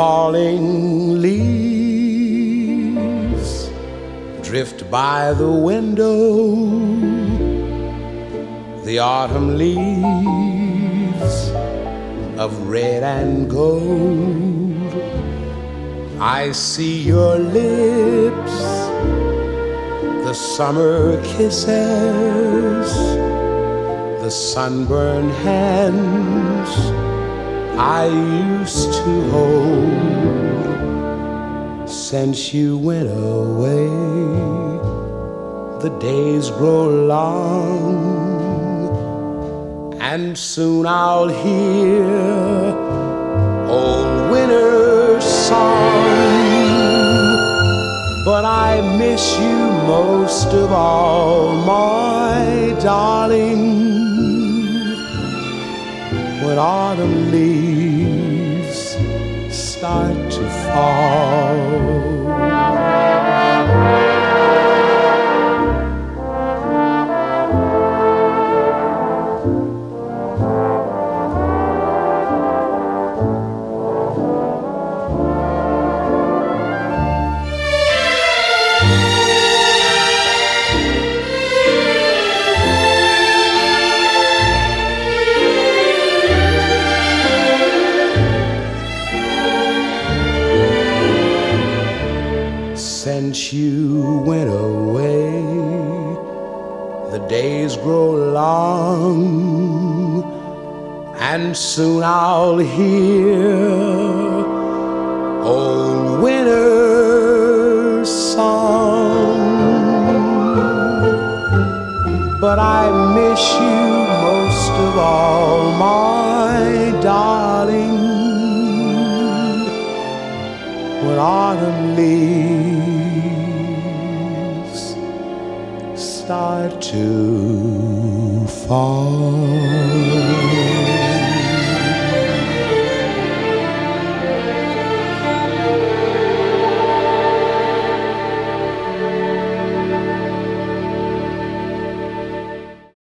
falling leaves drift by the window, the autumn leaves of red and gold. I see your lips, the summer kisses, the sunburned hands I used to hold. Since you went away, the days grow long, and soon I'll hear old winter's song. But I miss you most of all, my darling autumn leaves start to fall. Since you went away. The days grow long, and soon I'll hear old winter's song. But I miss you most of all, my darling when autumn leaves start to fall.